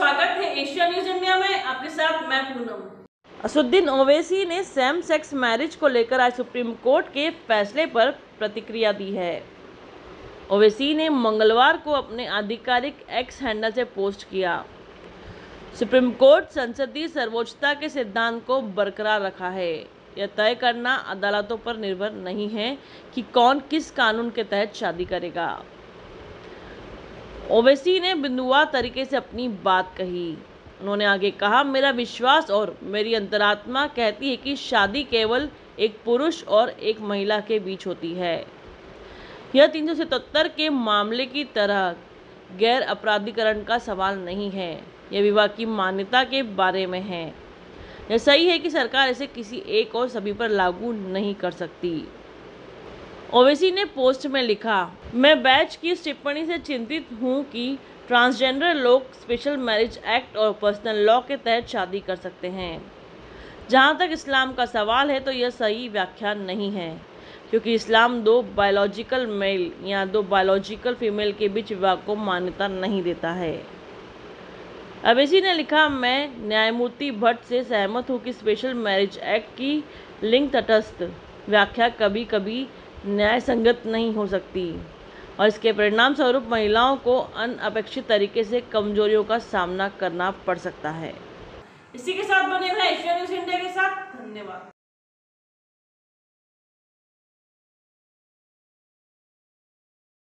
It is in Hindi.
स्वागत है एशिया न्यूज़ इंडिया में। आपके साथ मैं पूनम। असुद्दीन ओवैसी ने सेम सेक्स मैरिज को लेकर आज सुप्रीम कोर्ट के फैसले पर प्रतिक्रिया दी है। ओवैसी ने मंगलवार को अपने आधिकारिक एक्स हैंडल से पोस्ट किया। सुप्रीम कोर्ट संसदीय सर्वोच्चता के सिद्धांत को बरकरार रखा है। यह तय करना अदालतों पर निर्भर नहीं है कि कौन किस कानून के तहत शादी करेगा। ओवैसी ने बिंदुवार तरीके से अपनी बात कही। उन्होंने आगे कहा, मेरा विश्वास और मेरी अंतरात्मा कहती है कि शादी केवल एक पुरुष और एक महिला के बीच होती है। यह तीन सौ सतहत्तर के मामले की तरह गैर अपराधीकरण का सवाल नहीं है। यह विवाह की मान्यता के बारे में है। यह सही है कि सरकार इसे किसी एक और सभी पर लागू नहीं कर सकती। ओवैसी ने पोस्ट में लिखा, मैं बैच की इस टिप्पणी से चिंतित हूँ कि ट्रांसजेंडर लोग स्पेशल मैरिज एक्ट और पर्सनल लॉ के तहत शादी कर सकते हैं। जहाँ तक इस्लाम का सवाल है तो यह सही व्याख्या नहीं है, क्योंकि इस्लाम दो बायोलॉजिकल मेल या दो बायोलॉजिकल फीमेल के बीच विवाह को मान्यता नहीं देता है। अवेसी ने लिखा, मैं न्यायमूर्ति भट्ट से सहमत हूँ कि स्पेशल मैरिज एक्ट की लिंग तटस्थ व्याख्या कभी कभी न्याय संगत नहीं हो सकती। और इसके परिणाम स्वरूप महिलाओं को अन अपेक्षित तरीके से कमजोरियों का सामना करना पड़ सकता है। इसी के साथ बने रहे एशिया न्यूज़ इंडिया के साथ। धन्यवाद।